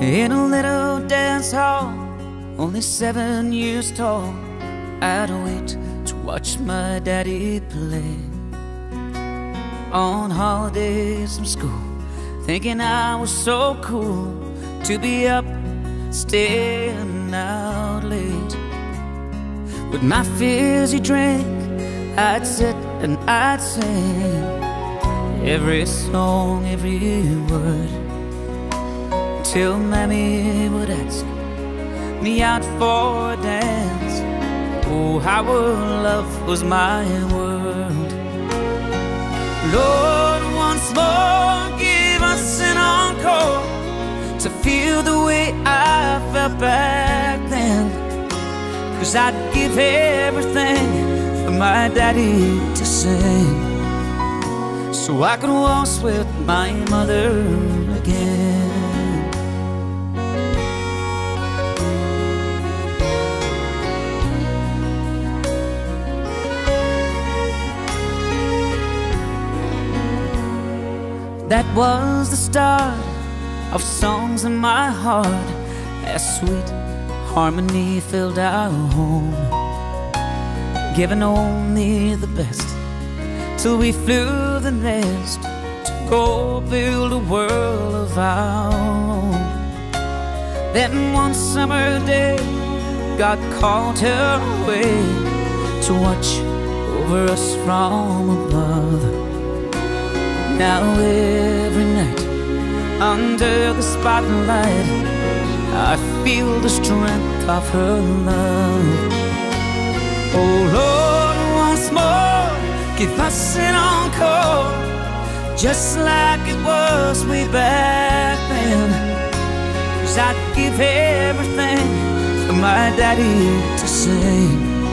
In a little dance hall, only seven years tall, I'd wait to watch my daddy play. On holidays from school, thinking I was so cool to be up, staying out late. With my fizzy drink, I'd sit and I'd sing every song, every word. Till Mammy would ask me out for a dance. Oh, how love was my world. Lord, once more, give us an encore to feel the way I felt back then. Cause I'd give everything for my daddy to sing. So I could waltz with my mother again. That was the start of songs in my heart as sweet harmony filled our home. Giving only the best till we flew the nest to go build a world of our own. Then one summer day, God called her away to watch over us from above. Now night under the spotlight. I feel the strength of her love. Oh Lord, once more give us an encore. Just like it was way back then. Cause I'd give everything for my daddy to sing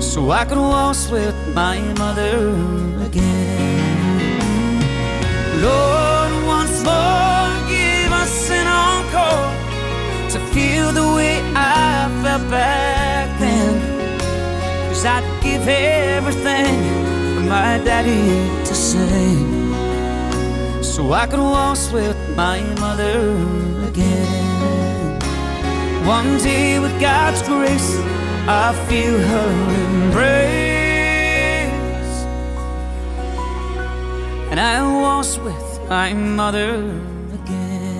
So I could waltz with my mother again. Lord, then. Cause I'd give everything for my daddy to sing. So I could waltz with my mother again. One day, with God's grace, I feel her embrace. and I was with my mother again.